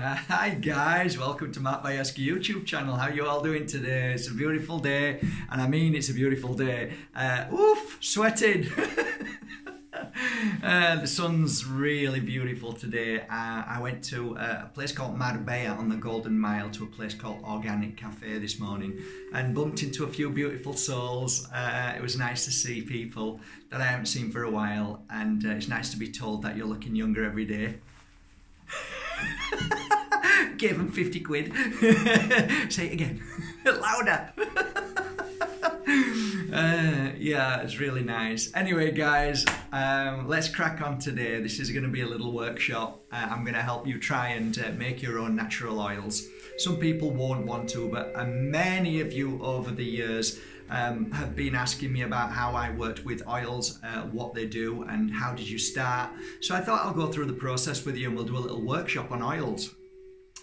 Hi guys, welcome to Mark Bajerski YouTube channel. How you all doing today? It's a beautiful day, and I mean it's a beautiful day. Uh, oof, sweating. uh, the sun's really beautiful today. Uh, I went to uh, a place called Marbella on the Golden Mile to a place called Organic Cafe this morning and bumped into a few beautiful souls. Uh, it was nice to see people that I haven't seen for a while, and uh, it's nice to be told that you're looking younger every day. Gave him 50 quid. Say it again. Louder. uh, yeah, it's really nice. Anyway, guys, um, let's crack on today. This is going to be a little workshop. Uh, I'm going to help you try and uh, make your own natural oils. Some people won't want to, but uh, many of you over the years um, have been asking me about how I worked with oils, uh, what they do, and how did you start. So I thought I'll go through the process with you and we'll do a little workshop on oils.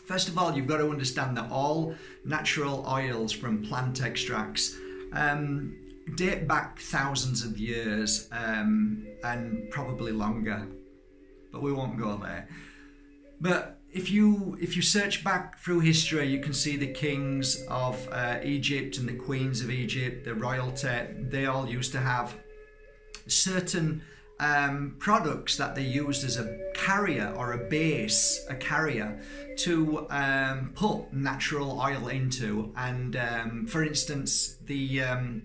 First of all, you've got to understand that all natural oils from plant extracts um, date back thousands of years um, and probably longer, but we won't go there. But if you if you search back through history, you can see the kings of uh, Egypt and the queens of Egypt, the royalty. They all used to have certain um, products that they used as a carrier or a base, a carrier, to um, put natural oil into. And um, for instance, the um,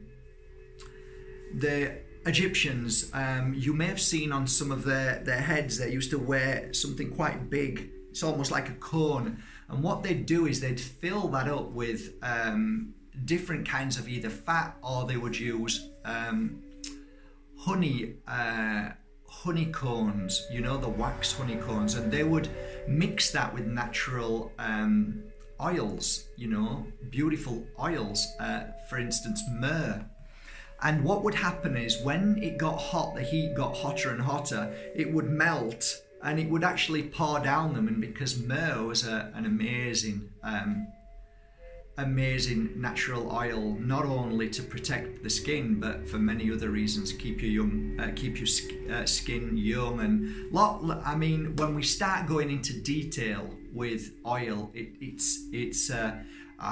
the Egyptians, um, you may have seen on some of their, their heads, they used to wear something quite big. It's almost like a cone. And what they'd do is they'd fill that up with um, different kinds of either fat or they would use honey uh, honeycombs, you know, the wax honeycombs, and they would mix that with natural um, oils, you know, beautiful oils, uh, for instance, myrrh. And what would happen is when it got hot, the heat got hotter and hotter, it would melt and it would actually pour down them. And because myrrh was a, an amazing um, amazing natural oil not only to protect the skin but for many other reasons keep your young uh, keep your uh, skin young and lot i mean when we start going into detail with oil it, it's it's a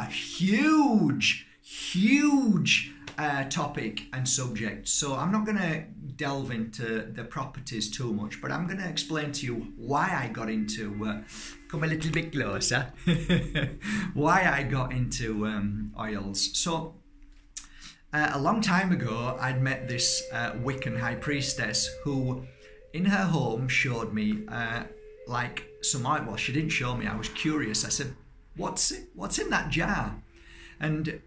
huge huge uh, topic and subject so i'm not going to delve into the properties too much but i'm going to explain to you why i got into uh, come a little bit closer why I got into um, oils. So, uh, a long time ago, I'd met this uh, Wiccan high priestess who, in her home, showed me uh, like some oil. Well, she didn't show me. I was curious. I said, "What's it, what's in that jar?" And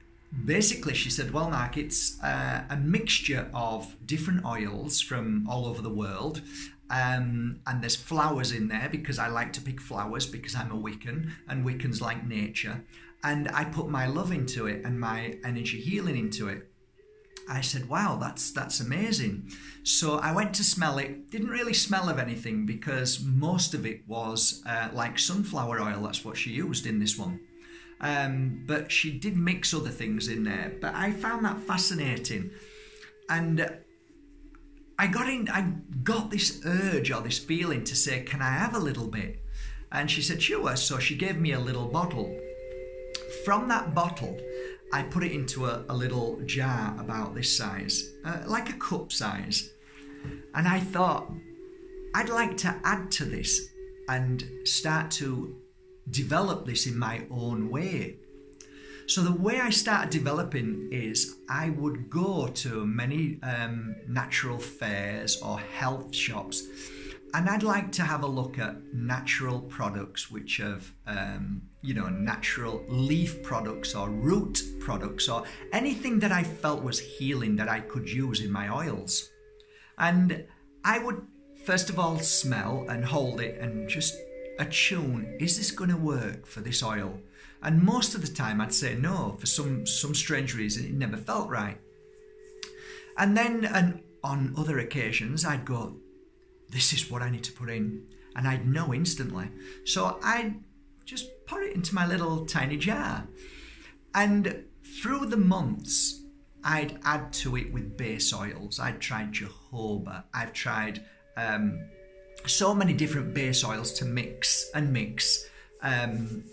basically, she said, "Well, Mark, it's uh, a mixture of different oils from all over the world, um, and there's flowers in there because I like to pick flowers because I'm a Wiccan and Wiccans like nature. And I put my love into it and my energy healing into it. I said, "Wow, that's that's amazing." So I went to smell it. Didn't really smell of anything because most of it was uh, like sunflower oil. That's what she used in this one. Um, but she did mix other things in there. But I found that fascinating, and I got in, I got this urge or this feeling to say, Can I have a little bit? And she said, Sure. So she gave me a little bottle. From that bottle, I put it into a, a little jar about this size, uh, like a cup size. And I thought, I'd like to add to this and start to develop this in my own way. So the way I started developing is I would go to many um, natural fairs or health shops, and I'd like to have a look at natural products, which have um, you know natural leaf products or root products or anything that I felt was healing that I could use in my oils, and I would first of all smell and hold it and just attune: is this going to work for this oil? And most of the time I'd say no for some some strange reason it never felt right. And then and on other occasions I'd go, this is what I need to put in. And I'd know instantly. So I'd just put it into my little tiny jar. And through the months, I'd add to it with base oils. I'd tried jojoba. I've tried um, so many different base oils to mix and mix um,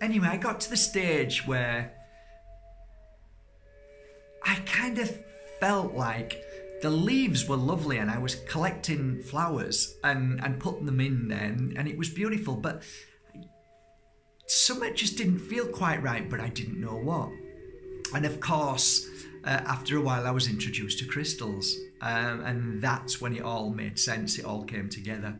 anyway, I got to the stage where I kind of felt like the leaves were lovely and I was collecting flowers and, and putting them in there and, and it was beautiful, but something just didn't feel quite right, but I didn't know what. And of course, uh, after a while, I was introduced to crystals, um, and that's when it all made sense. It all came together.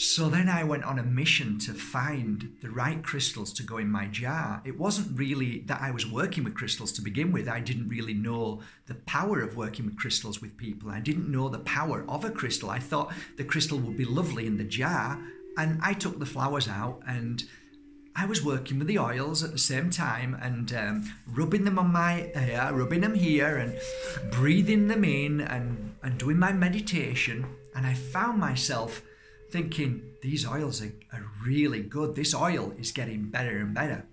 So then I went on a mission to find the right crystals to go in my jar. It wasn't really that I was working with crystals to begin with. I didn't really know the power of working with crystals with people. I didn't know the power of a crystal. I thought the crystal would be lovely in the jar. And I took the flowers out and I was working with the oils at the same time and um, rubbing them on my hair, rubbing them here and breathing them in and, and doing my meditation. And I found myself thinking these oils are, are really good. This oil is getting better and better.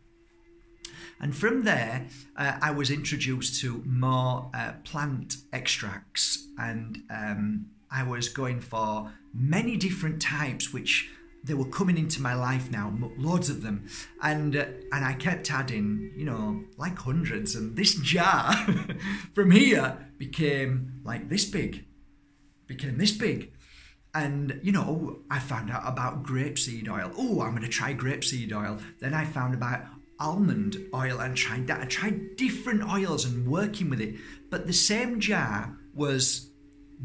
And from there, uh, I was introduced to more uh, plant extracts, and um, I was going for many different types, which they were coming into my life now, loads of them, and uh, and I kept adding, you know, like hundreds, and this jar from here became like this big, became this big, and, you know, I found out about grapeseed oil. Oh, I'm going to try grapeseed oil. Then I found about almond oil and tried that. I tried different oils and working with it. But the same jar was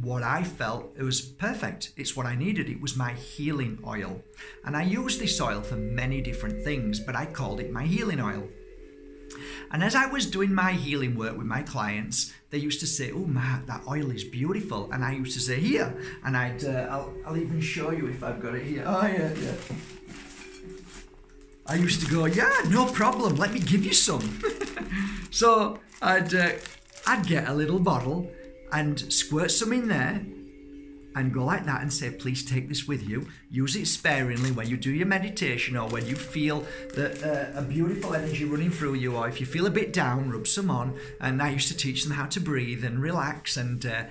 what I felt it was perfect. It's what I needed. It was my healing oil. And I used this oil for many different things, but I called it my healing oil. And as I was doing my healing work with my clients, they used to say, "Oh, Mark, that oil is beautiful," and I used to say, "Here," and I'd, uh, I'll, I'll even show you if I've got it here. Oh yeah, yeah. I used to go, "Yeah, no problem. Let me give you some." so I'd, uh, I'd get a little bottle and squirt some in there and go like that and say, please take this with you. Use it sparingly when you do your meditation or when you feel that uh, a beautiful energy running through you, or if you feel a bit down, rub some on. And I used to teach them how to breathe and relax. And uh,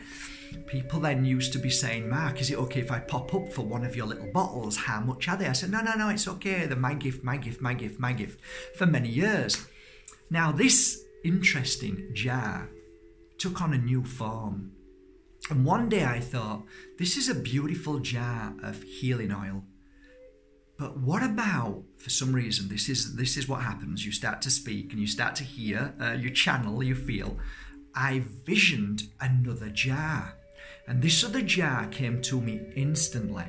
people then used to be saying, Mark, is it okay if I pop up for one of your little bottles? How much are they? I said, no, no, no, it's okay. They're my gift, my gift, my gift, my gift for many years. Now, this interesting jar took on a new form and one day I thought, this is a beautiful jar of healing oil. But what about, for some reason, this is this is what happens. You start to speak and you start to hear, uh, you channel, you feel. I visioned another jar. And this other jar came to me instantly.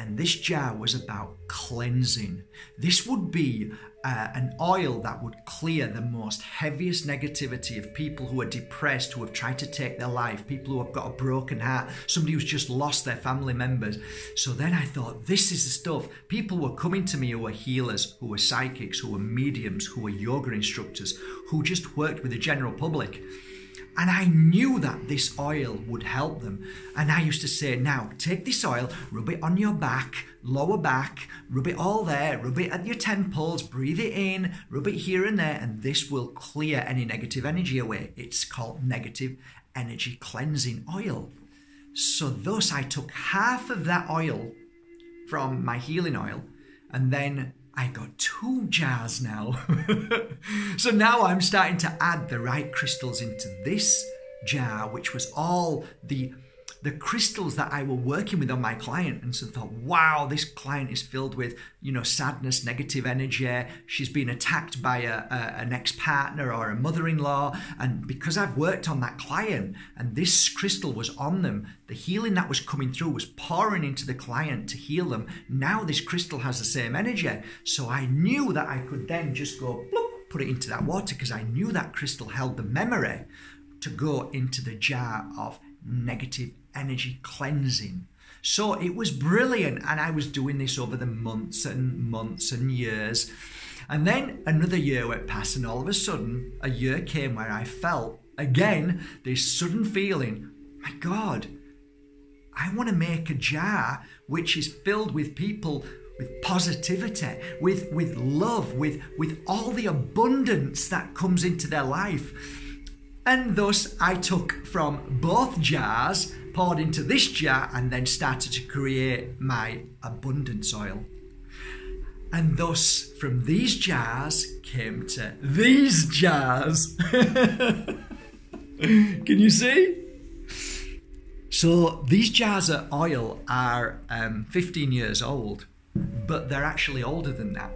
And this jar was about cleansing. This would be uh, an oil that would clear the most heaviest negativity of people who are depressed, who have tried to take their life, people who have got a broken heart, somebody who's just lost their family members. So then I thought, this is the stuff. People were coming to me who were healers, who were psychics, who were mediums, who were yoga instructors, who just worked with the general public. And I knew that this oil would help them. And I used to say, now take this oil, rub it on your back, lower back, rub it all there, rub it at your temples, breathe it in, rub it here and there, and this will clear any negative energy away. It's called negative energy cleansing oil. So, thus, I took half of that oil from my healing oil and then I got two jars now. so now I'm starting to add the right crystals into this jar, which was all the the crystals that I were working with on my client and so thought, wow, this client is filled with, you know, sadness, negative energy. She's been attacked by a, a an ex-partner or a mother-in-law. And because I've worked on that client and this crystal was on them, the healing that was coming through was pouring into the client to heal them. Now this crystal has the same energy. So I knew that I could then just go, bloop, put it into that water because I knew that crystal held the memory to go into the jar of negative energy cleansing. So it was brilliant, and I was doing this over the months and months and years. And then another year went past, and all of a sudden, a year came where I felt again this sudden feeling my God, I want to make a jar which is filled with people with positivity, with, with love, with, with all the abundance that comes into their life. And thus I took from both jars poured into this jar and then started to create my abundance oil. And thus, from these jars came to these jars. Can you see? So these jars of oil are um, 15 years old, but they're actually older than that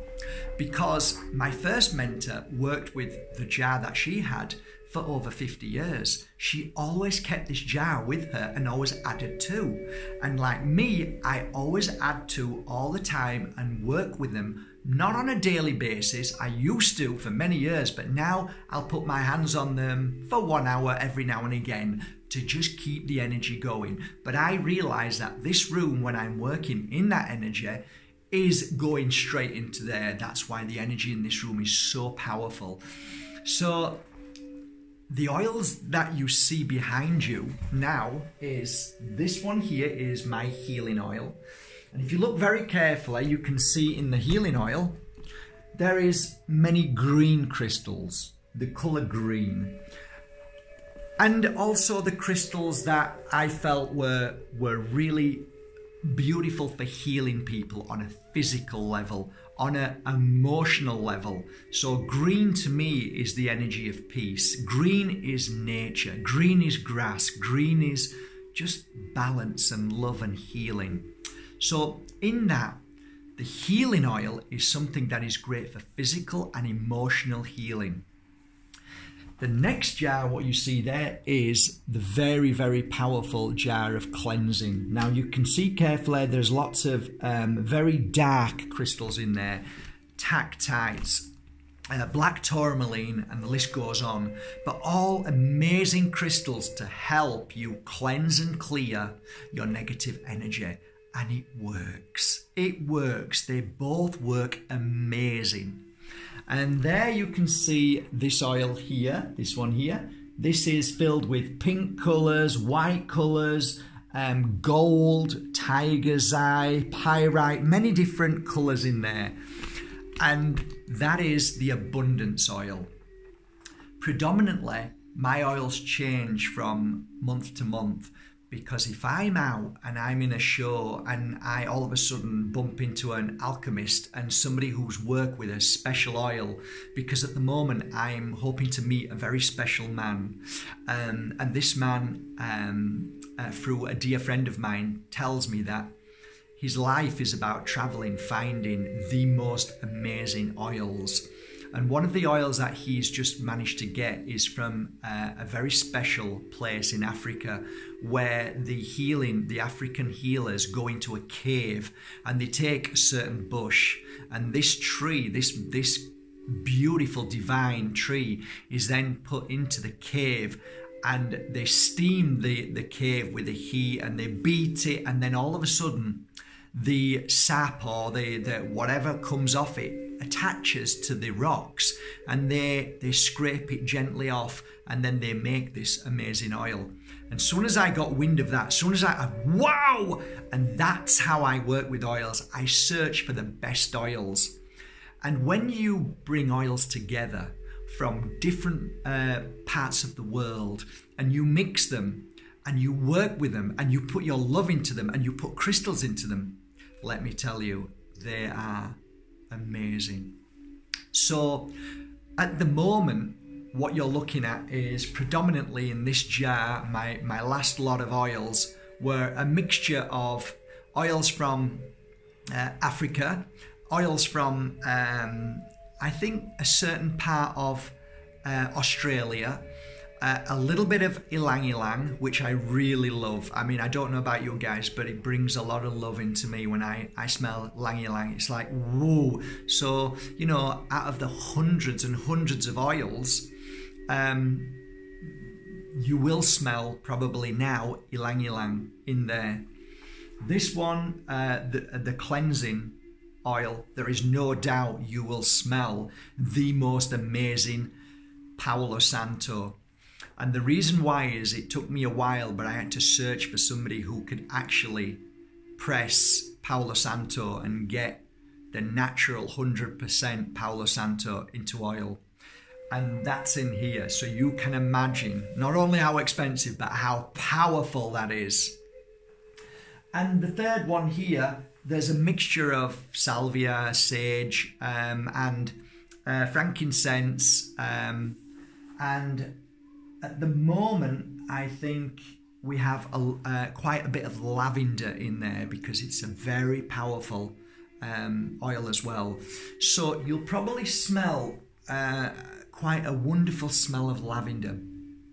because my first mentor worked with the jar that she had for over 50 years. She always kept this jar with her and always added to. And like me, I always add to all the time and work with them, not on a daily basis. I used to for many years, but now I'll put my hands on them for one hour every now and again to just keep the energy going. But I realize that this room, when I'm working in that energy, is going straight into there. That's why the energy in this room is so powerful. So the oils that you see behind you now is this one here is my healing oil. And if you look very carefully, you can see in the healing oil, there is many green crystals, the color green. And also the crystals that I felt were, were really beautiful for healing people on a physical level, on an emotional level. So, green to me is the energy of peace. Green is nature. Green is grass. Green is just balance and love and healing. So, in that, the healing oil is something that is great for physical and emotional healing. The next jar, what you see there, is the very, very powerful jar of cleansing. Now you can see carefully, there's lots of um, very dark crystals in there, tactites, uh, black tourmaline, and the list goes on. But all amazing crystals to help you cleanse and clear your negative energy. And it works. It works. They both work amazing. And there you can see this oil here, this one here. This is filled with pink colours, white colours, um, gold, tiger's eye, pyrite, many different colours in there. And that is the abundance oil. Predominantly, my oils change from month to month because if I'm out and I'm in a show and I all of a sudden bump into an alchemist and somebody who's worked with a special oil, because at the moment I'm hoping to meet a very special man, um, and this man, um, uh, through a dear friend of mine, tells me that his life is about traveling, finding the most amazing oils and one of the oils that he's just managed to get is from uh, a very special place in Africa where the healing, the African healers go into a cave and they take a certain bush. And this tree, this, this beautiful divine tree is then put into the cave and they steam the, the cave with the heat and they beat it. And then all of a sudden the sap or the, the whatever comes off it attaches to the rocks and they they scrape it gently off and then they make this amazing oil. And as soon as i got wind of that as soon as i wow! And that's how i work with oils. I search for the best oils. And when you bring oils together from different uh, parts of the world and you mix them and you work with them and you put your love into them and you put crystals into them let me tell you they are amazing. So at the moment, what you're looking at is predominantly in this jar, my, my last lot of oils were a mixture of oils from uh, Africa, oils from, um, I think, a certain part of uh, Australia, uh, a little bit of ylang ylang, which I really love. I mean, I don't know about you guys, but it brings a lot of love into me when I, I smell ylang ylang. It's like, whoa. So, you know, out of the hundreds and hundreds of oils, um, you will smell probably now ylang ylang in there. This one, uh, the, the cleansing oil, there is no doubt you will smell the most amazing Palo Santo and the reason why is it took me a while, but I had to search for somebody who could actually press Palo Santo and get the natural 100% Palo Santo into oil. And that's in here. So you can imagine not only how expensive, but how powerful that is. And the third one here there's a mixture of salvia, sage, um, and uh, frankincense. Um, and at the moment, I think we have a, uh, quite a bit of lavender in there because it's a very powerful um, oil as well. So you'll probably smell uh, quite a wonderful smell of lavender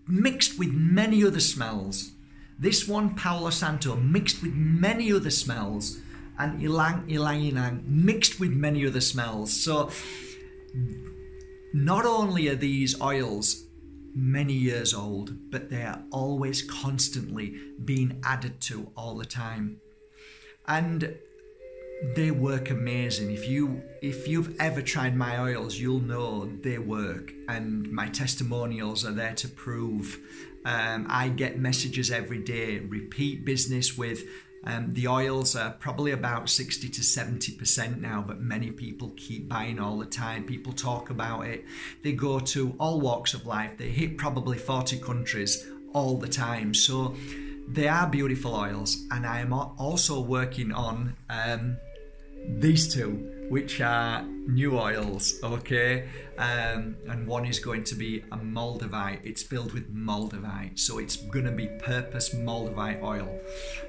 mixed with many other smells. This one, Palo Santo, mixed with many other smells, and Ylang Ylang Ylang mixed with many other smells. So not only are these oils many years old, but they are always constantly being added to all the time. And they work amazing. If you if you've ever tried my oils, you'll know they work, and my testimonials are there to prove. Um, I get messages every day, repeat business with um, the oils are probably about 60 to 70% now, but many people keep buying all the time. People talk about it. They go to all walks of life. They hit probably 40 countries all the time. So they are beautiful oils. And I am also working on um, these two which are new oils, okay? Um, and one is going to be a Moldavite. It's filled with Moldavite, so it's going to be purpose Moldavite oil.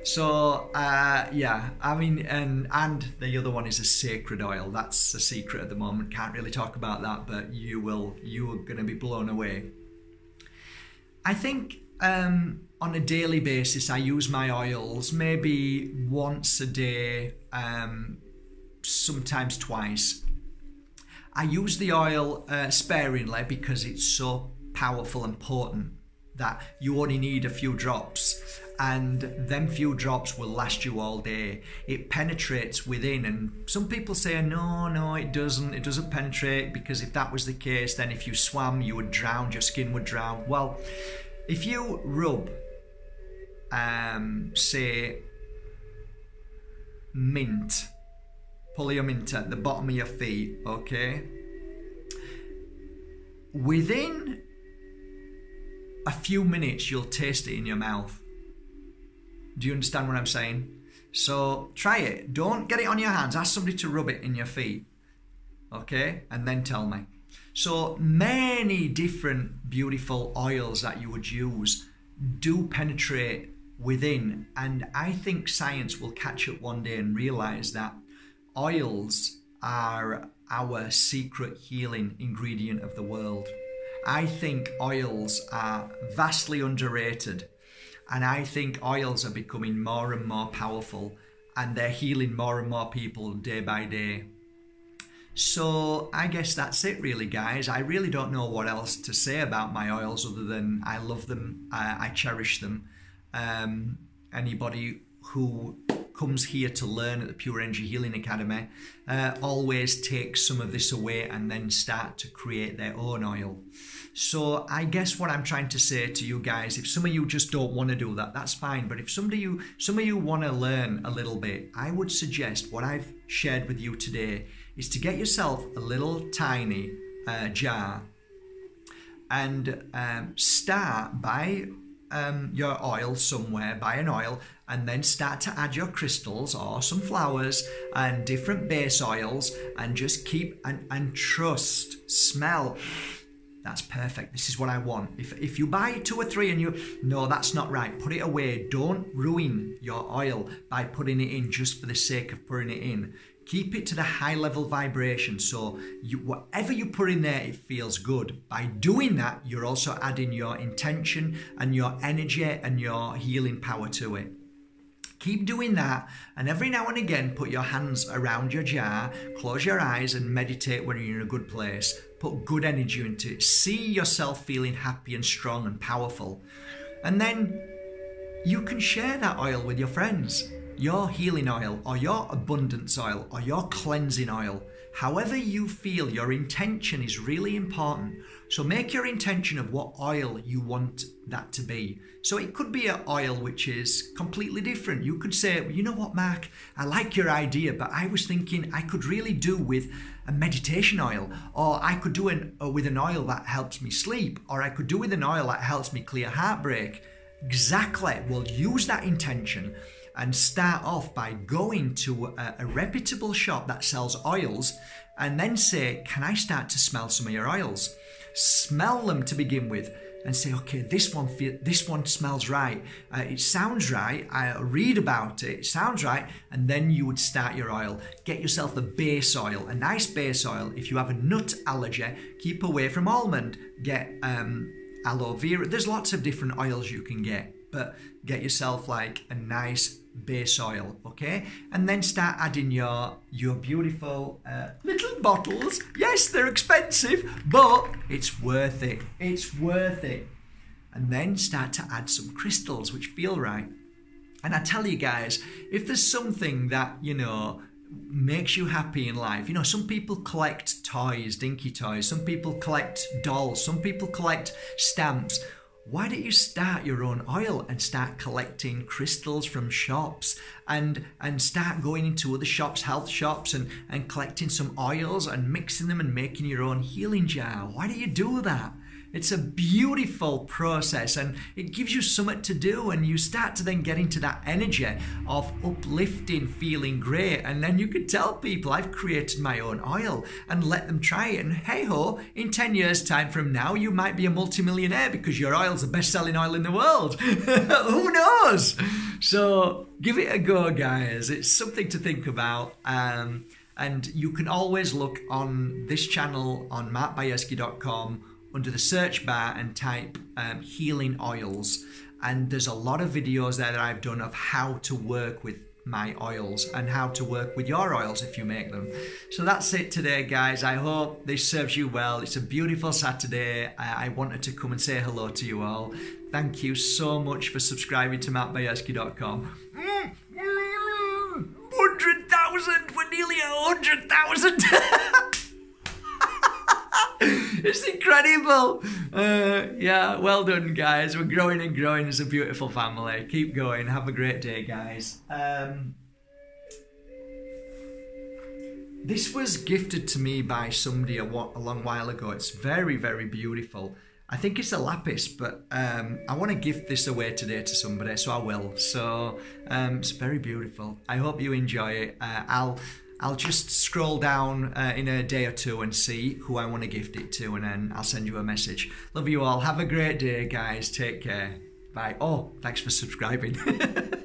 So uh, yeah, I mean, and and the other one is a sacred oil. That's a secret at the moment. Can't really talk about that, but you will. You are going to be blown away. I think um, on a daily basis, I use my oils maybe once a day. Um, sometimes twice. I use the oil uh, sparingly because it's so powerful and potent that you only need a few drops and them few drops will last you all day. It penetrates within, and some people say, no, no, it doesn't. It doesn't penetrate because if that was the case, then if you swam, you would drown, your skin would drown. Well, if you rub, um, say, mint mint at the bottom of your feet, okay? Within a few minutes, you'll taste it in your mouth. Do you understand what I'm saying? So try it. Don't get it on your hands. Ask somebody to rub it in your feet, okay? And then tell me. So many different beautiful oils that you would use do penetrate within. And I think science will catch up one day and realize that oils are our secret healing ingredient of the world. I think oils are vastly underrated, and I think oils are becoming more and more powerful and they're healing more and more people day by day. So I guess that's it, really, guys. I really don't know what else to say about my oils other than I love them, I, I cherish them. Um, anybody who comes here to learn at the Pure Energy Healing Academy uh, always take some of this away and then start to create their own oil. So I guess what I'm trying to say to you guys, if some of you just don't want to do that, that's fine. But if some of you, some of you want to learn a little bit, I would suggest what I've shared with you today is to get yourself a little tiny uh, jar and um, start by um, your oil somewhere, buy an oil, and then start to add your crystals or some flowers and different base oils and just keep and, and trust, smell. That's perfect. This is what I want. If, if you buy two or three and you, no, that's not right, put it away. Don't ruin your oil by putting it in just for the sake of putting it in. Keep it to the high level vibration so you, whatever you put in there, it feels good. By doing that, you're also adding your intention and your energy and your healing power to it. Keep doing that, and every now and again, put your hands around your jar, close your eyes, and meditate when you're in a good place. Put good energy into it. See yourself feeling happy and strong and powerful. And then you can share that oil with your friends your healing oil or your abundance oil or your cleansing oil. However, you feel your intention is really important. So, make your intention of what oil you want that to be. So, it could be an oil which is completely different. You could say, you know what, Mark, I like your idea, but I was thinking I could really do with a meditation oil, or I could do it uh, with an oil that helps me sleep, or I could do with an oil that helps me clear heartbreak. Exactly. Well, use that intention and start off by going to a, a reputable shop that sells oils and then say, Can I start to smell some of your oils? Smell them to begin with and say, okay, this one this one smells right. Uh, it sounds right. I read about it. It sounds right, and then you would start your oil. Get yourself a base oil, a nice base oil. If you have a nut allergy, keep away from almond. Get um, aloe vera. There's lots of different oils you can get, but get yourself like a nice base oil okay? And then start adding your your beautiful uh, little bottles. Yes they're expensive but it's worth it. It's worth it. And then start to add some crystals which feel right. And i tell you guys if there's something that you know makes you happy in life. You know, some people collect toys, dinky toys, some people collect dolls, some people collect stamps why don't you start your own oil and start collecting crystals from shops and and start going into other shops health shops and and collecting some oils and mixing them and making your own healing jar? Why do you do that it's a beautiful process and it gives you something to do, and you start to then get into that energy of uplifting, feeling great. And then you could tell people, I've created my own oil and let them try it. And hey ho, in 10 years' time from now, you might be a multimillionaire because your oil's the best selling oil in the world. Who knows? So give it a go, guys. It's something to think about. Um, and you can always look on this channel on markbajerski.com under the search bar and type um, healing oils. And there's a lot of videos there that I've done of how to work with my oils and how to work with your oils if you make them. So that's it today, guys. I hope this serves you well. It's a beautiful Saturday. I, I wanted to come and say hello to you all. Thank you so much for subscribing to MarkBajerski.com. 100,000! Mm, mm, mm. We're nearly 100,000! Uh, yeah, well done, guys. We're growing and growing as a beautiful family. Keep going. Have a great day, guys. Um, this was gifted to me by somebody a, a long while ago. It's very, very beautiful. I think it's a lapis, but um, I want to gift this away today to somebody, so I will. So um, it's very beautiful. I hope you enjoy it. Uh, I'll I'll just scroll down uh, in a day or two and see who I want to gift it to, and then I'll send you a message. Love you all. Have a great day, guys. Take care. Bye. Oh, thanks for subscribing.